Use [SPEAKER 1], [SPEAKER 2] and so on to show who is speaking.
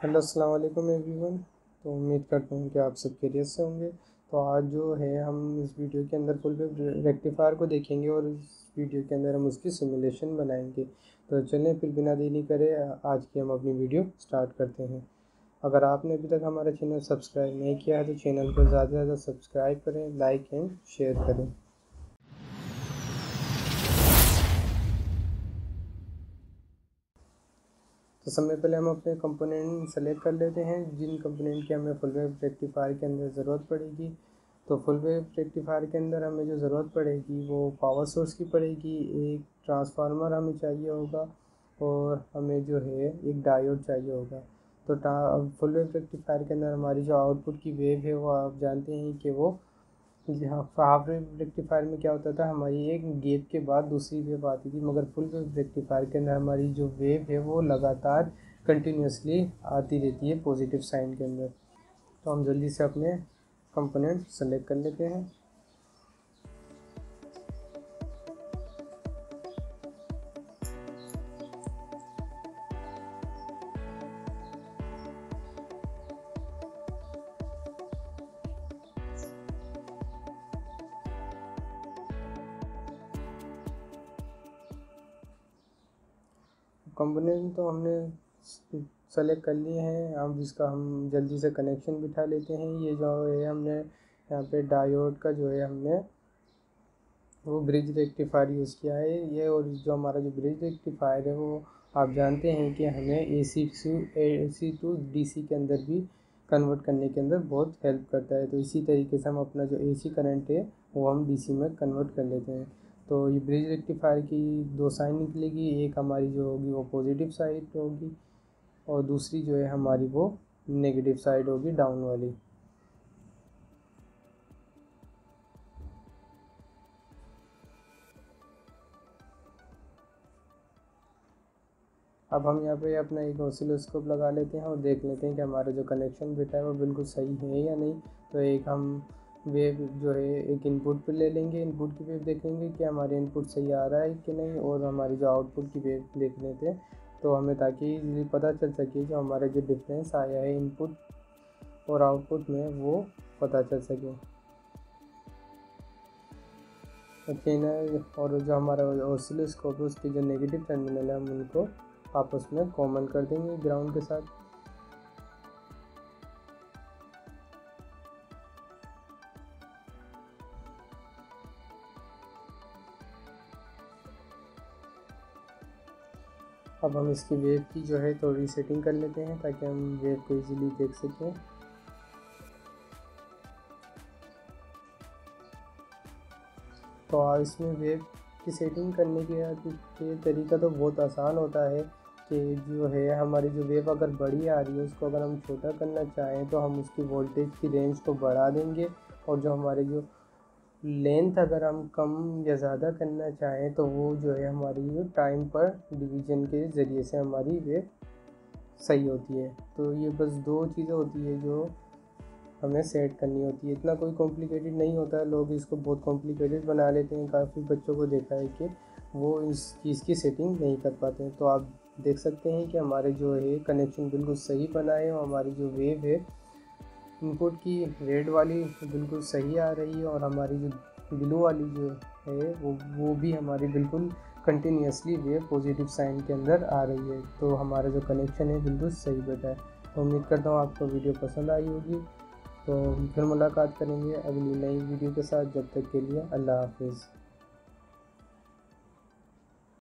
[SPEAKER 1] Hello, अस्सलाम वालेकुम everyone. तो उम्मीद करता हूँ कि आप सब खैरियत से होंगे। तो आज जो है, हम इस वीडियो के अंदर फुल रेक्टिफायर को देखेंगे और इस वीडियो के अंदर हम उसकी सिमुलेशन बनाएँगे। तो चलें, फिर बिना देरी करे, आज की हम अपनी वीडियो स्टार्ट करते हैं। अगर आपने अभी तक हमारा चैनल सब्सक्राइब नहीं किया है तो चैनल को ज़्यादा से ज़्यादा सब्सक्राइब करें लाइक एंड शेयर करें। तो सबसे पहले हम अपने कंपोनेंट सेलेक्ट कर लेते हैं। जिन कंपोनेंट की हमें फुल वेव रेक्टिफायर के अंदर ज़रूरत पड़ेगी तो फुल वेव रेक्टिफायर के अंदर हमें जो ज़रूरत पड़ेगी वो पावर सोर्स की पड़ेगी। एक ट्रांसफार्मर हमें चाहिए होगा और हमें जो है एक डायोड चाहिए होगा। तो फुल वेव रेक्टिफायर के अंदर हमारी जो आउटपुट की वेव है वो आप जानते हैं कि वो हाँ हाफ़ वेव रेक्टिफायर में क्या होता था, हमारी एक गेप के बाद दूसरी वेव आती थी, मगर फुल वेव रेक्टिफायर के अंदर हमारी जो वेव है, वो लगातार कंटिन्यूसली आती रहती है पॉजिटिव साइन के अंदर। तो हम जल्दी से अपने कंपोनेंट सेलेक्ट कर लेते हैं। कंपोनेंट तो हमने सेलेक्ट कर लिए हैं। अब इसका हम जल्दी से कनेक्शन बिठा लेते हैं। ये जो है, हमने यहाँ पे डायोड का जो है, हमने वो ब्रिज रेक्टिफायर यूज़ किया है। ये और जो हमारा जो ब्रिज रेक्टिफायर है, वो आप जानते हैं कि हमें A C two A C two D C के अंदर भी कन्वर्ट करने के अंदर बहुत हेल्प करता है। तो इसी तरीके से हम अपना जो ए सी करंट है, वो हम डी सी में कन्वर्ट कर लेते हैं। तो ये ब्रिज रेक्टिफायर की दो साइन निकलेगी, एक हमारी जो होगी वो पॉजिटिव साइड होगी और दूसरी जो है हमारी वो नेगेटिव साइड होगी डाउन वाली। अब हम यहाँ पे अपना एक ओसिलोस्कोप लगा लेते हैं और देख लेते हैं कि हमारा जो कनेक्शन बिटा है वो बिल्कुल सही है या नहीं। तो एक हम वेव जो है, एक इनपुट पे ले लेंगे। इनपुट की वेव देखेंगे कि हमारे इनपुट सही आ रहा है कि नहीं और हमारी जो आउटपुट की वेव देख लेते हैं। तो हमें ताकि इजीली पता चल सके जो हमारा जो डिफरेंस आया है इनपुट और आउटपुट में, वो पता चल सके। और जो हमारा ऑसिलोस्कोप है, उसकी जो नेगेटिव टर्मिनल है, हम उनको आपस में कॉमन कर देंगे ग्राउंड के साथ। अब हम इसकी वेव की जो है थोड़ी सेटिंग कर लेते हैं ताकि हम वेव को इजीली देख सकें। तो इसमें वेव की सेटिंग करने के तरीका तो बहुत आसान होता है कि जो है, हमारी जो वेव अगर बड़ी आ रही है, उसको अगर हम छोटा करना चाहें तो हम उसकी वोल्टेज की रेंज को बढ़ा देंगे और जो हमारे जो लेंथ अगर हम कम या ज़्यादा करना चाहें तो वो जो है हमारी टाइम पर डिवीज़न के ज़रिए से हमारी वे सही होती है। तो ये बस दो चीज़ें होती है जो हमें सेट करनी होती है। इतना कोई कॉम्प्लिकेटेड नहीं होता। है लोग इसको बहुत कॉम्प्लिकेटेड बना लेते हैं। काफ़ी बच्चों को देखा है कि वो इस चीज़ की सेटिंग नहीं कर पाते हैं। तो आप देख सकते हैं कि हमारे जो है कनेक्शन बिल्कुल सही बना है और हमारी जो वेव है इनपुट की रेड वाली बिल्कुल सही आ रही है और हमारी जो ब्लू वाली जो है, वो वो भी हमारी बिल्कुल कंटिन्यूसली वे पॉजिटिव साइन के अंदर आ रही है। तो हमारा जो कनेक्शन है, बिल्कुल सही बैठा है। तो उम्मीद करता हूँ आपको वीडियो पसंद आई होगी। तो फिर मुलाकात करेंगे अगली नई वीडियो के साथ। जब तक के लिए अल्लाह हाफिज़।